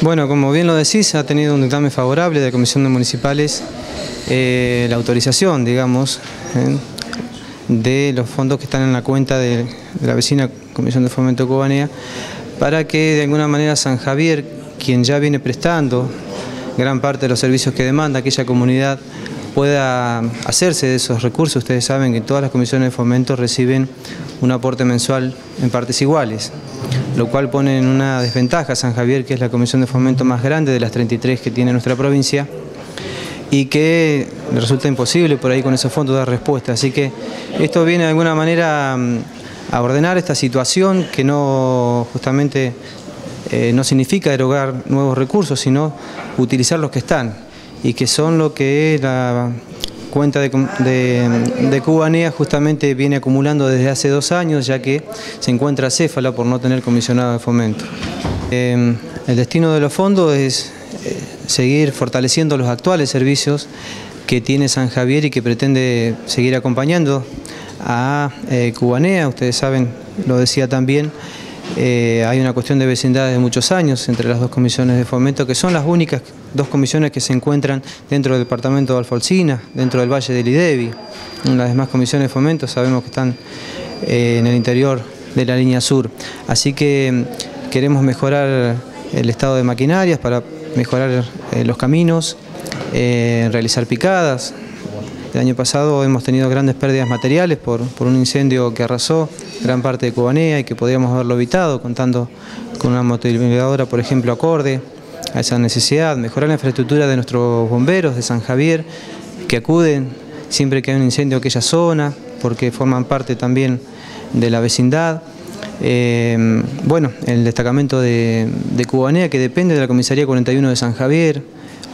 Bueno, como bien lo decís, ha tenido un dictamen favorable de la Comisión de Municipales eh, la autorización, digamos, eh, de los fondos que están en la cuenta de, la vecina Comisión de Fomento Cubanea para que de alguna manera San Javier, quien ya viene prestando gran parte de los servicios que demanda aquella comunidad, pueda hacerse de esos recursos. Ustedes saben que todas las comisiones de fomento reciben un aporte mensual en partes iguales lo cual pone en una desventaja a San Javier, que es la comisión de fomento más grande de las 33 que tiene nuestra provincia, y que resulta imposible por ahí con esos fondos dar respuesta. Así que esto viene de alguna manera mm, a ordenar esta situación que no justamente eh, no significa derogar nuevos recursos, sino utilizar los que están y que son lo que la cuenta de, de, Cubanea justamente viene acumulando desde hace dos años, ya que se encuentra céfala por no tener comisionado de fomento. Em, el destino de los fondos es eh, seguir fortaleciendo los actuales servicios que tiene San Javier y que pretende seguir acompañando a eh, Cubanea, ustedes saben, lo decía también, eh, hay una cuestión de vecindad de muchos años entre las dos comisiones de fomento, que son las únicas dos comisiones que se encuentran dentro del departamento de Alfonsina, dentro del Valle del Idevi. Las demás comisiones de fomento sabemos que están eh, en el interior de la línea sur. Así que mm, queremos mejorar el estado de maquinarias para mejorar eh, los caminos, realizar picadas, el año pasado hemos tenido grandes pérdidas materiales por, un incendio que arrasó gran parte de Cubanea y que podríamos haberlo evitado contando con una motivadora, por ejemplo, acorde a esa necesidad, mejorar la infraestructura de nuestros bomberos de San Javier, que acuden siempre que hay un incendio en aquella zona, porque forman parte también de la vecindad. Eh, bueno, el destacamento de, de Cubanea, que depende de la Comisaría 41 de San Javier,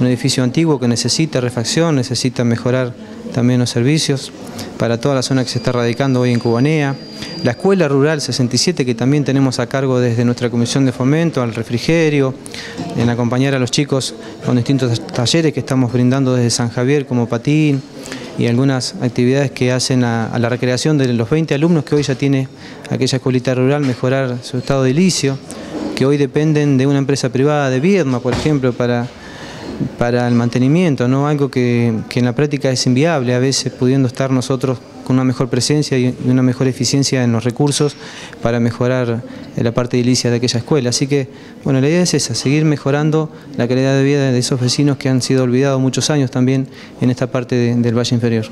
un edificio antiguo que necesita refacción, necesita mejorar también los servicios para toda la zona que se está radicando hoy en Cubanea. La Escuela Rural 67 que también tenemos a cargo desde nuestra Comisión de Fomento, al refrigerio, en acompañar a los chicos con distintos talleres que estamos brindando desde San Javier como patín y algunas actividades que hacen a, la recreación de los 20 alumnos que hoy ya tiene aquella escuelita rural, mejorar su estado de ilicio, que hoy dependen de una empresa privada de Viedma, por ejemplo, para para el mantenimiento, ¿no? algo que, en la práctica es inviable, a veces pudiendo estar nosotros con una mejor presencia y una mejor eficiencia en los recursos para mejorar la parte edilicia de aquella escuela. Así que, bueno, la idea es esa, seguir mejorando la calidad de vida de esos vecinos que han sido olvidados muchos años también en esta parte del Valle Inferior.